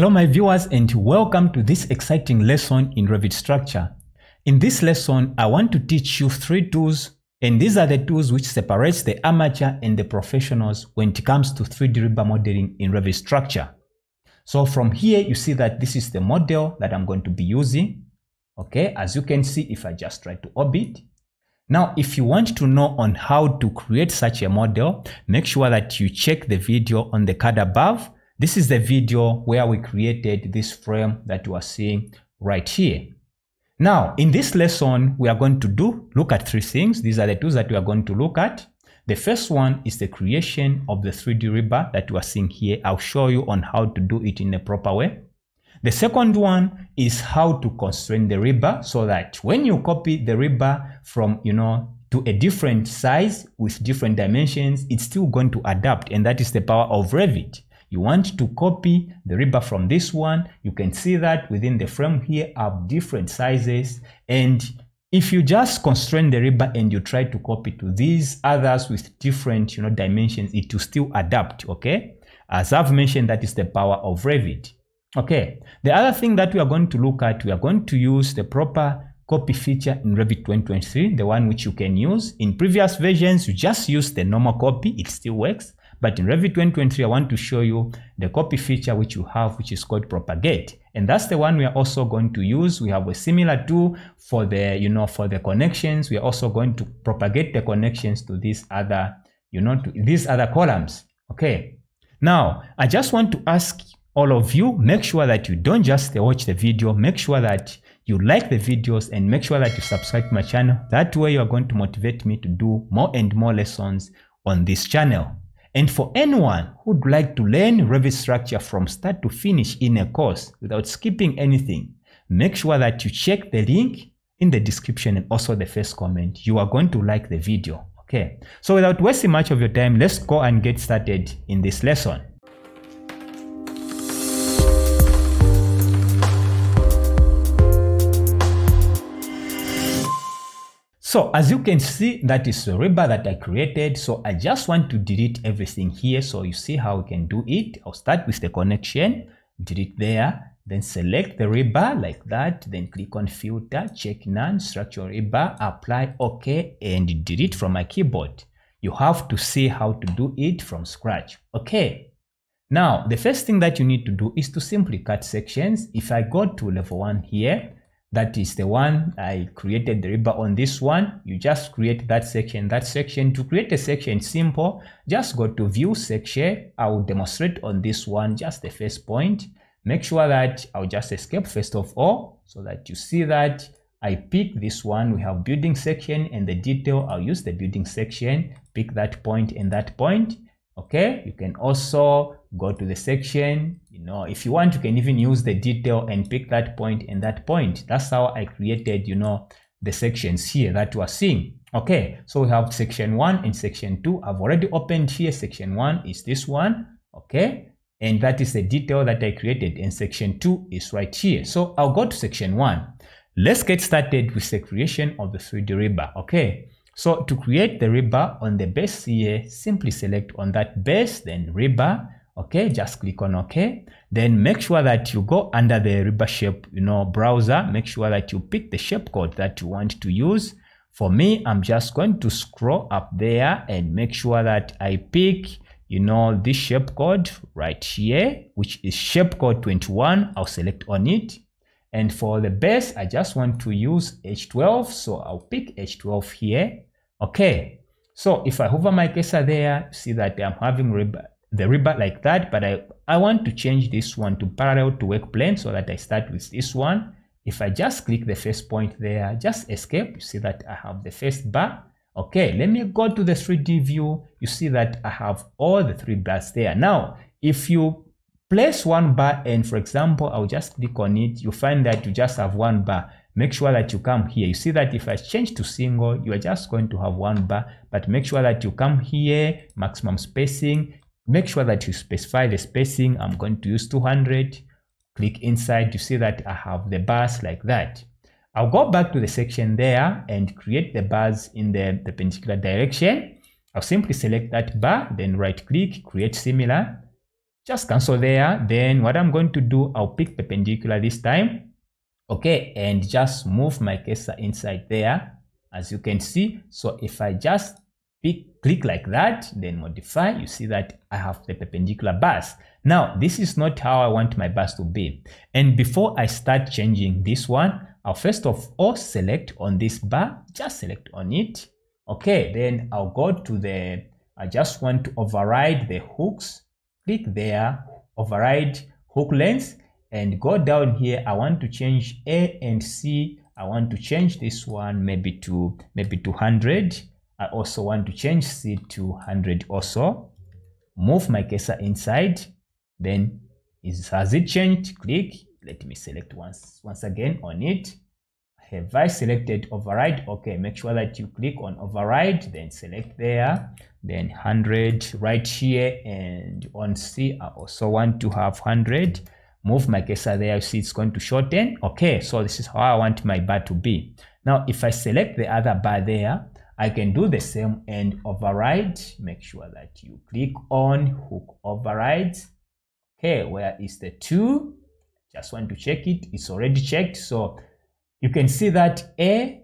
Hello my viewers and welcome to this exciting lesson in Revit Structure. In this lesson, I want to teach you three tools and these are the tools which separates the amateur and the professionals when it comes to 3D rebar modeling in Revit Structure. So from here, you see that this is the model that I'm going to be using. Okay, as you can see, if I just try to orbit. Now, if you want to know on how to create such a model, make sure that you check the video on the card above. This is the video where we created this frame that you are seeing right here. Now, in this lesson, we are going to do look at three things. These are the tools that we are going to look at. The first one is the creation of the 3D rebar that you are seeing here. I'll show you on how to do it in a proper way. The second one is how to constrain the rebar so that when you copy the rebar from, you know, to a different size with different dimensions, it's still going to adapt. And that is the power of Revit. You want to copy the rebar from this one. You can see that within the frame here have different sizes. And if you just constrain the rebar and you try to copy to these others with different, you know, dimensions, it will still adapt, okay? As I've mentioned, that is the power of Revit. Okay, the other thing that we are going to look at, we are going to use the proper copy feature in Revit 2023, the one which you can use. In previous versions, you just use the normal copy, it still works. But in Revit 2023, I want to show you the copy feature which you have, which is called propagate. And that's the one we are also going to use. We have a similar tool for the, you know, for the connections. We are also going to propagate the connections to these other, you know, to these other columns. Okay. Now, I just want to ask all of you, make sure that you don't just watch the video, make sure that you like the videos and make sure that you subscribe to my channel. That way you are going to motivate me to do more and more lessons on this channel. And for anyone who'd like to learn Revit structure from start to finish in a course without skipping anything, make sure that you check the link in the description and also the first comment. You are going to like the video. Okay, so without wasting much of your time, let's go and get started in this lesson. So as you can see, that is the rebar that I created. So I just want to delete everything here. So you see how we can do it. I'll start with the connection, delete there, then select the rebar like that. Then click on filter, check none, structural rebar, apply OK, and delete from my keyboard. You have to see how to do it from scratch. Okay. Now, the first thing that you need to do is to simply cut sections. If I go to level one here, that is the one I created the rebar on this one. You just create that section, that section. To create a section simple, just go to view section. I will demonstrate on this one, just the first point. Make sure that I'll just escape first of all, so that you see that I pick this one. We have building section and the detail. I'll use the building section, pick that point and that point. Okay, you can also go to the section you know if you want you can even use the detail and pick that point and that point. That's how i created you know the sections here that you are seeing okay? So we have section one and section two. I've already opened here section one is this one okay? And that is the detail that i created and section two is right here. So i'll go to section one. Let's get started with the creation of the 3d rebar okay so to create the rebar on the base here simply select on that base then rebar okay just click on ok. Then make sure that you go under the rebar shape you know browser. Make sure that you pick the shape code that you want to use. For me i'm just going to scroll up there and make sure that i pick you know this shape code right here which is shape code 21 i'll select on it and for the base i just want to use h12 so i'll pick h12 here okay so if i hover my cursor there see that i'm having the rebar like that, but I, I want to change this one to parallel to work plane so that I start with this one. If I just click the first point there, just escape, you see that I have the first bar. Okay, let me go to the 3D view. You see that I have all the three bars there. Now, if you place one bar and for example, I'll just click on it, you find that you just have one bar. Make sure that you come here. You see that if I change to single, you are just going to have one bar, but make sure that you come here, maximum spacing, Make sure that you specify the spacing. I'm going to use 200. Click inside to see that I have the bars like that. I'll go back to the section there and create the bars in the perpendicular direction. I'll simply select that bar, then right click, create similar. Just cancel there. Then what i'm going to do i'll pick perpendicular this time. Okay and just move my cursor inside there as you can see. So if i just pick, click like that then modify you see that i have the perpendicular bars now this is not how i want my bars to be. And before i start changing this one i'll first of all select on this bar just select on it. Okay then i'll go to the i just want to override the hooks click there override hook length and go down here. I want to change a and c. I want to change this one maybe to maybe 200 i also want to change c to 100 also. Move my cursor inside. Then is has it changed? Click. Let me select once once again on it have I selected override? Okay, make sure that you click on override, then select there, then 100 right here, and on C, I also want to have 100. Move my cursor there, you see it's going to shorten. Okay, so this is how I want my bar to be. Now, if I select the other bar there, I can do the same and override. Make sure that you click on hook override. Okay, where is the two? Just want to check it. It's already checked. So you can see that A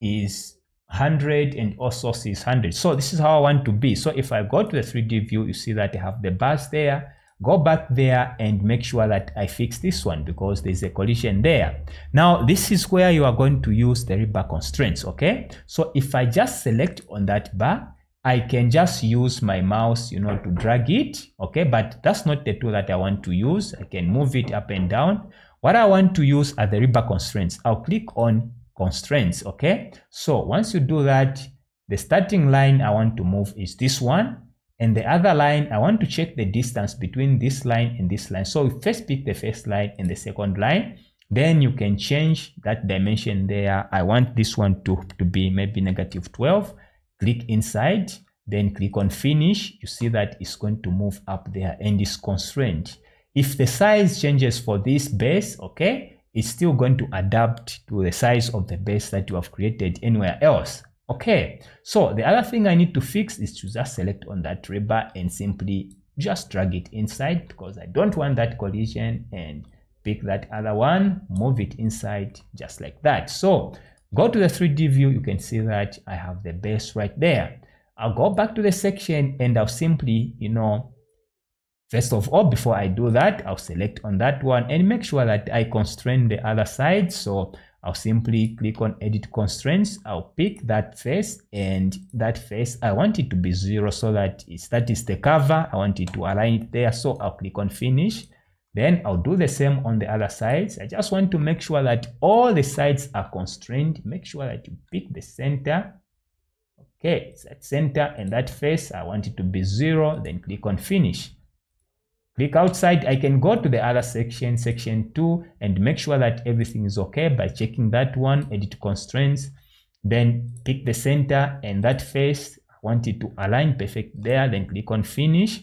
is 100 and also C is 100. So this is how I want to be. So if I go to the 3D view, you see that I have the bars there. Go back there and make sure that I fix this one because there's a collision there. Now, this is where you are going to use the rebar constraints, okay? So if I just select on that bar, I can just use my mouse, you know, to drag it, okay? But that's not the tool that I want to use. I can move it up and down. What I want to use are the rebar constraints. I'll click on constraints, okay? So once you do that, the starting line I want to move is this one. And the other line, I want to check the distance between this line and this line. So first pick the first line and the second line. Then you can change that dimension there. I want this one to, to be maybe negative 12. Click inside, then click on finish. You see that it's going to move up there and it's constrained. If the size changes for this base, okay, it's still going to adapt to the size of the base that you have created anywhere else. Okay, so the other thing I need to fix is to just select on that rebar and simply just drag it inside because I don't want that collision and pick that other one, move it inside just like that. So go to the 3D view, you can see that I have the base right there. I'll go back to the section and I'll simply, you know, First of all, before I do that, I'll select on that one and make sure that I constrain the other side. So I'll simply click on edit constraints. I'll pick that face and that face, I want it to be zero so that that is the cover. I want it to align it there. So I'll click on finish. Then I'll do the same on the other sides. I just want to make sure that all the sides are constrained. Make sure that you pick the center. Okay, it's at center and that face, I want it to be zero. Then click on finish click outside. I can go to the other section section 2 and make sure that everything is okay by checking that one edit constraints then pick the center and that face. I want it to align perfect there then click on finish.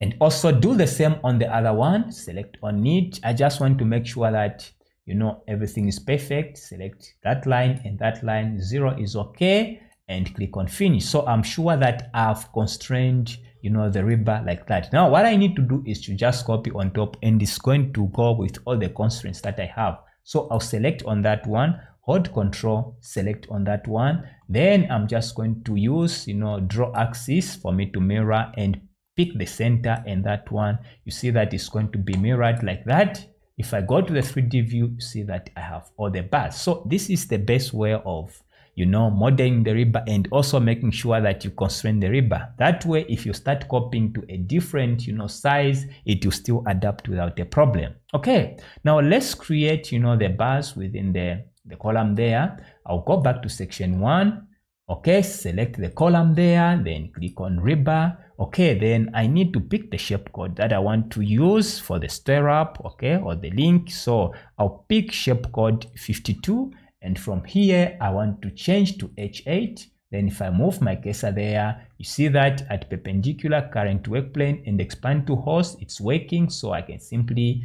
And also do the same on the other one. Select on it. I just want to make sure that you know everything is perfect. Select that line and that line. Zero is okay. And click on finish. So i'm sure that i've constrained you know the rebar like that. Now what i need to do is to just copy on top and it's going to go with all the constraints that i have. So i'll select on that one hold control select on that one. Then i'm just going to use you know draw axis for me to mirror and pick the center and that one. You see that it's going to be mirrored like that. If i go to the 3d view see that i have all the bars. So this is the best way of you know, modeling the rebar and also making sure that you constrain the rebar. That way, if you start copying to a different, you know, size, it will still adapt without a problem. Okay, now let's create, you know, the bars within the, the column there. I'll go back to section one. Okay, select the column there, then click on rebar. Okay, then I need to pick the shape code that I want to use for the stirrup, okay, or the link. So I'll pick shape code 52 and from here, I want to change to H8. Then if I move my cursor there, you see that at perpendicular current work plane and expand to host, it's working. So I can simply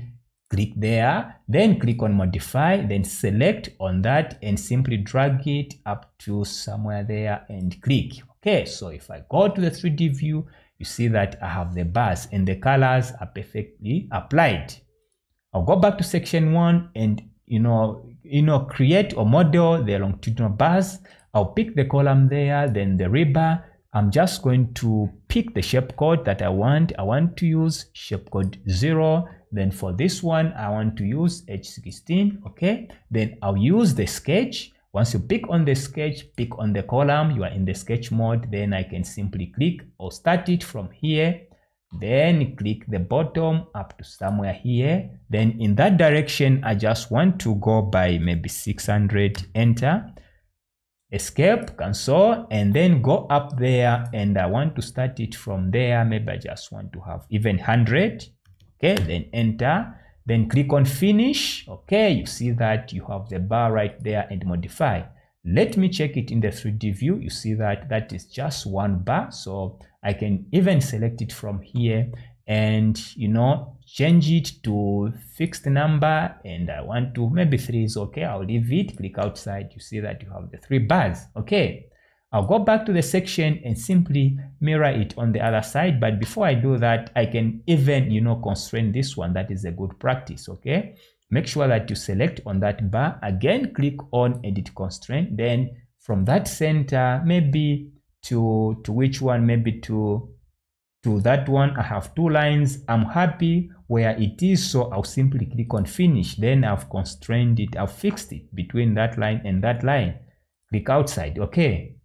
click there, then click on modify, then select on that and simply drag it up to somewhere there and click. Okay, so if I go to the 3D view, you see that I have the bars and the colors are perfectly applied. I'll go back to section one and you know, you know, create or model the longitudinal bars. I'll pick the column there, then the rebar. I'm just going to pick the shape code that I want. I want to use shape code zero. Then for this one, I want to use H16. Okay. Then I'll use the sketch. Once you pick on the sketch, pick on the column, you are in the sketch mode, then I can simply click or start it from here then click the bottom up to somewhere here. Then in that direction i just want to go by maybe 600 enter escape cancel and then go up there. And i want to start it from there. Maybe i just want to have even 100 okay then enter. Then click on finish. Okay you see that you have the bar right there and modify. Let me check it in the 3d view. You see that that is just one bar. So I can even select it from here and you know change it to fixed number and I want to maybe three is okay I'll leave it click outside you see that you have the three bars okay. I'll go back to the section and simply mirror it on the other side but before I do that I can even you know constrain this one that is a good practice okay. Make sure that you select on that bar again click on edit constraint then from that center maybe to to which one? Maybe to to that one. I have two lines. I'm happy where it is so i'll simply click on finish. Then i've constrained it. I've fixed it between that line and that line. Click outside. Okay.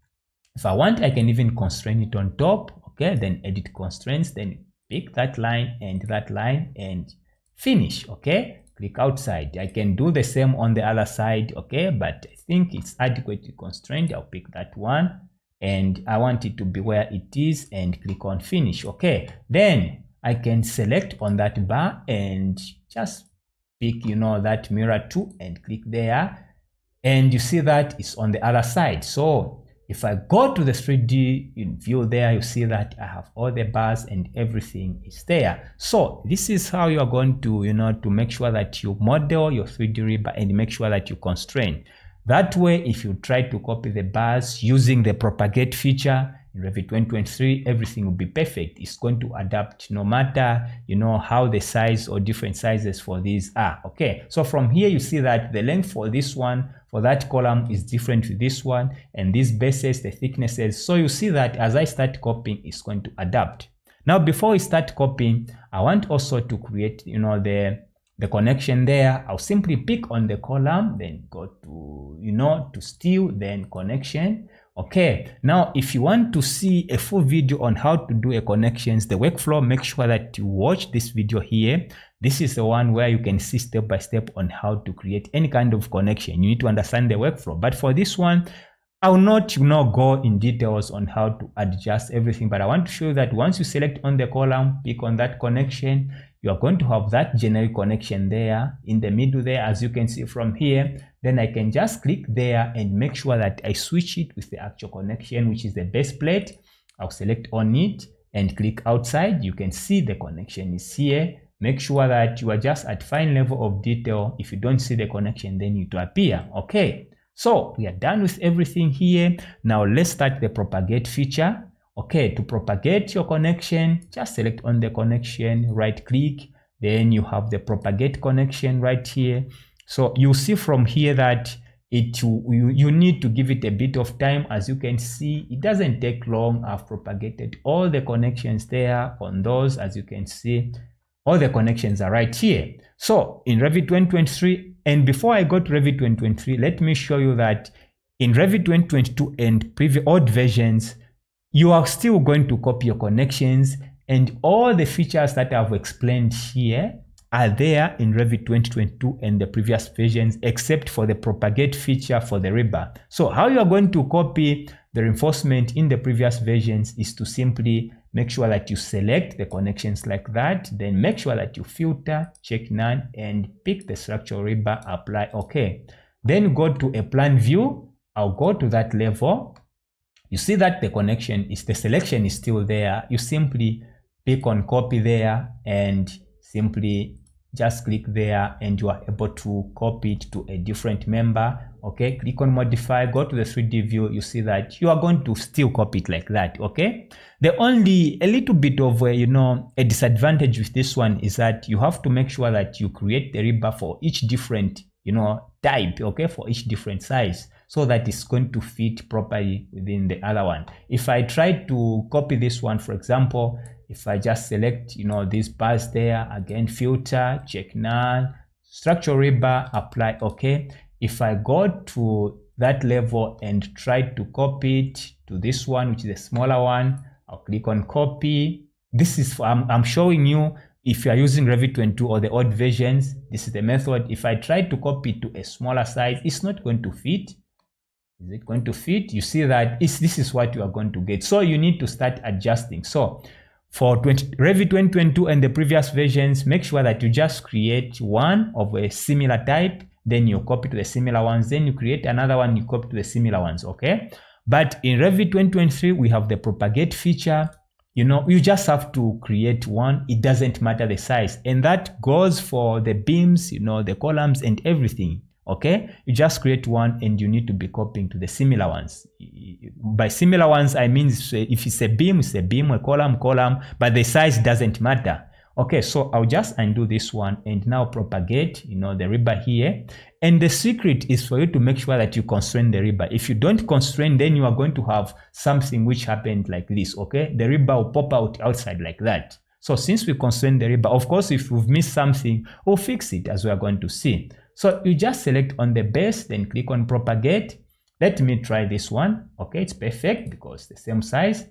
If i want i can even constrain it on top. Okay. Then edit constraints. Then pick that line and that line and finish. Okay. Click outside. I can do the same on the other side. Okay. But i think it's adequately constrained. I'll pick that one and I want it to be where it is and click on finish. Okay, then I can select on that bar and just pick, you know, that mirror tool and click there. And you see that it's on the other side. So if I go to the 3D view there, you see that I have all the bars and everything is there. So this is how you are going to, you know, to make sure that you model your 3D rebar and make sure that you constrain. That way, if you try to copy the bars using the propagate feature in Revit 2023, everything will be perfect. It's going to adapt no matter, you know, how the size or different sizes for these are. Okay, so from here, you see that the length for this one, for that column is different to this one, and these bases, the thicknesses. So you see that as I start copying, it's going to adapt. Now, before we start copying, I want also to create, you know, the the connection there i'll simply pick on the column then go to you know to steel then connection. Okay now if you want to see a full video on how to do a connections the workflow make sure that you watch this video here. This is the one where you can see step by step on how to create any kind of connection. You need to understand the workflow. But for this one I will not you know go in details on how to adjust everything but I want to show you that once you select on the column pick on that connection you are going to have that generic connection there in the middle there as you can see from here. Then I can just click there and make sure that I switch it with the actual connection which is the base plate. I'll select on it and click outside. You can see the connection is here. Make sure that you are just at fine level of detail. If you don't see the connection then it will appear. Okay. So we are done with everything here. Now let's start the propagate feature okay to propagate your connection just select on the connection right click then you have the propagate connection right here. So you see from here that it you, you need to give it a bit of time. As you can see it doesn't take long. I've propagated all the connections there on those as you can see all the connections are right here. So in revit 2023 and before i go to revit 2023 let me show you that in revit 2022 and previous old versions you are still going to copy your connections and all the features that I've explained here are there in Revit 2022 and the previous versions except for the propagate feature for the rebar. So how you are going to copy the reinforcement in the previous versions is to simply make sure that you select the connections like that, then make sure that you filter, check none, and pick the structural rebar, apply OK. Then go to a plan view. I'll go to that level you see that the connection is the selection is still there. You simply pick on copy there and simply just click there and you are able to copy it to a different member. Okay click on modify go to the 3d view. You see that you are going to still copy it like that. Okay the only a little bit of a, you know a disadvantage with this one is that you have to make sure that you create the rebar for each different you know type. Okay for each different size so that it's going to fit properly within the other one if i try to copy this one for example if I just select, you know, these bars there, again, filter, check none, structure rebar, apply, okay. If I go to that level and try to copy it to this one, which is a smaller one, I'll click on copy. This is, for, I'm, I'm showing you if you are using Revit 22 or the old versions, this is the method. If I try to copy to a smaller size, it's not going to fit. Is it going to fit? You see that this is what you are going to get. So you need to start adjusting. So for 20, Revit 2022 and the previous versions, make sure that you just create one of a similar type, then you copy to the similar ones, then you create another one, you copy to the similar ones, okay? But in Revit 2023, we have the propagate feature. You know, you just have to create one. It doesn't matter the size. And that goes for the beams, you know, the columns and everything okay? You just create one and you need to be copying to the similar ones. By similar ones i mean if it's a beam it's a beam a column column but the size doesn't matter. Okay so i'll just undo this one and now propagate you know the rebar here. And the secret is for you to make sure that you constrain the rebar if you don't constrain then you are going to have something which happened like this okay? The rebar will pop out outside like that. So since we constrain the rebar of course if we've missed something we'll fix it as we are going to see so you just select on the base, then click on propagate. Let me try this one. Okay, it's perfect because the same size.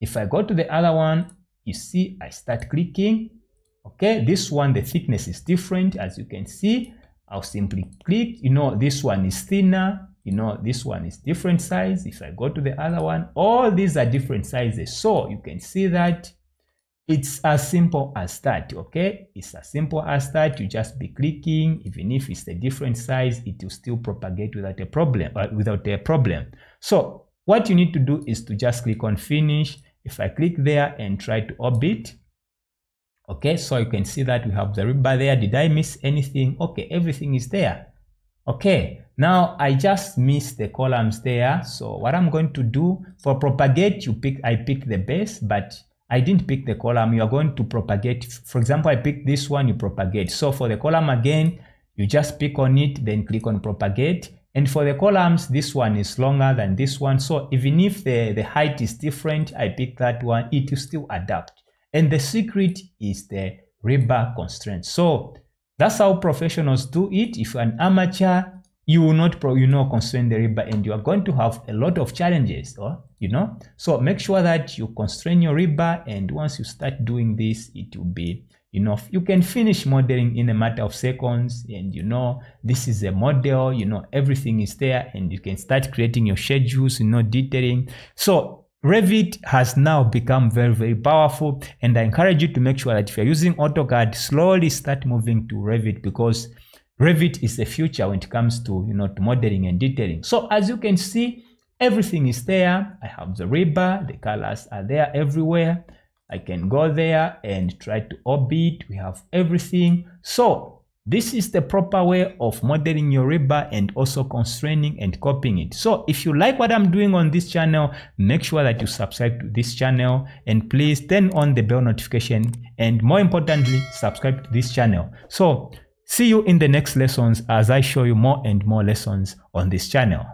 If I go to the other one, you see I start clicking. Okay, this one, the thickness is different as you can see. I'll simply click, you know, this one is thinner, you know, this one is different size. If I go to the other one, all these are different sizes. So you can see that it's as simple as that, okay? It's as simple as that. You just be clicking, even if it's a different size, it will still propagate without a problem, uh, without a problem. So what you need to do is to just click on finish. If I click there and try to orbit, okay, so you can see that we have the rebar there. Did I miss anything? Okay, everything is there. Okay, now I just missed the columns there. So what I'm going to do for propagate, you pick, I pick the base, but I didn't pick the column. You are going to propagate. For example, I picked this one, you propagate. So for the column again, you just pick on it, then click on propagate. And for the columns, this one is longer than this one. So even if the, the height is different, I pick that one, it will still adapt. And the secret is the rebar constraint. So that's how professionals do it. If you're an amateur, you will not pro, you know constrain the rebar and you are going to have a lot of challenges or you know? So make sure that you constrain your rebar and once you start doing this it will be enough. You can finish modeling in a matter of seconds and you know this is a model you know everything is there and you can start creating your schedules you know detailing. So Revit has now become very, very powerful and I encourage you to make sure that if you're using AutoCAD, slowly start moving to Revit because Revit is the future when it comes to, you know, to modeling and detailing. So as you can see, everything is there. I have the rebar, the colors are there everywhere. I can go there and try to orbit. We have everything. So this is the proper way of modeling your rebar and also constraining and copying it. So if you like what I'm doing on this channel, make sure that you subscribe to this channel and please turn on the bell notification and more importantly, subscribe to this channel. So See you in the next lessons as I show you more and more lessons on this channel.